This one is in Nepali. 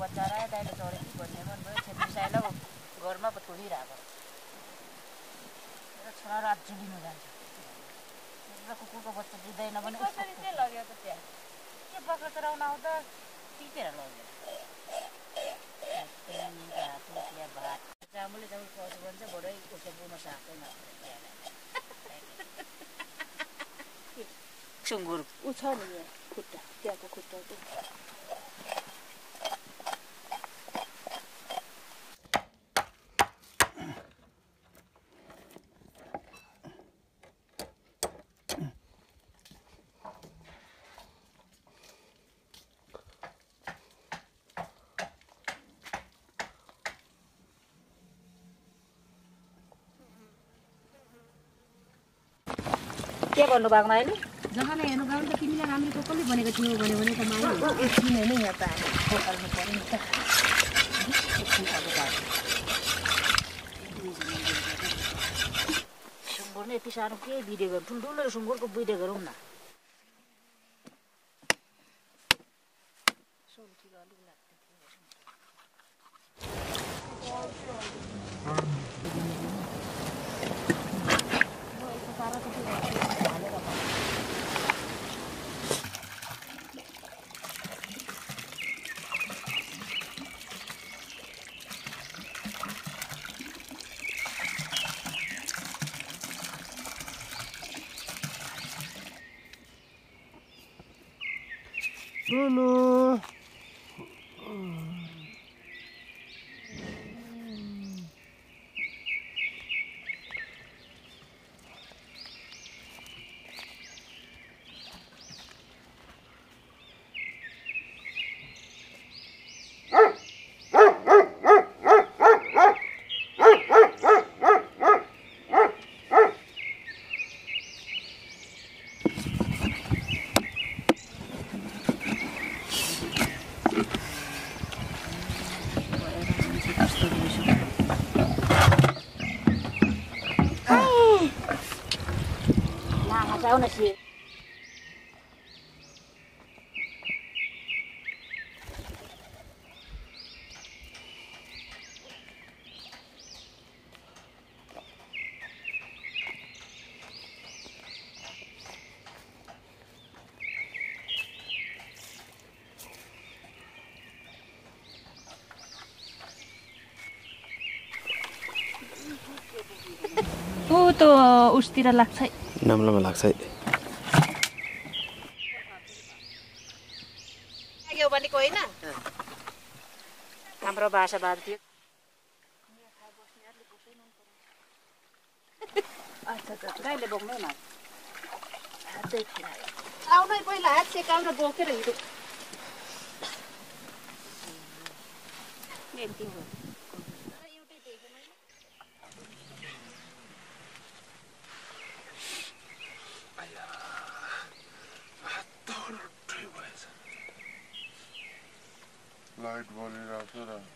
बता रहा है दाइले की भन्ने में भयो छेप्नु साइलो घरमा पो थोडी छोरा रात जुलिनु जान्छ र कुकुरको बच्चा दिँदैन भने कसरी चाहिँ लग्यो त त्यहाँ के बाख्रा चराउन आउँदा टिपेर लग्यो रातो चिया भात चामलले चामल खुवाउँछु भन्छ बडै उसो बुन सक्दैन सुँगुर ऊ छ नि यहाँ खुट्टा त्यहाँको खुट्टा चाहिँ के भन्नु भएको अहिले जग्गालाई हेर्नु गयो भने त तिमीलाई राम्रो को कसले भनेको थियो भन्यो भने त मायो किन नै यहाँ त पऱ्यो नि त। सुँगुर नै यति सानो के गरौँ ठुल्ठुलो सुँगुरको गरौँ न। लामा चाहिँ आउन सिए ऊ त उसतिर लाग्छ नम्लोमा लाग्छ है। यो भनेको होइन? हाम्रो भाषा भारतीय गाईले बोक्नु न आउनै पहिला हात बोकेर हिँड्यो। लाइट बोली रहा। सर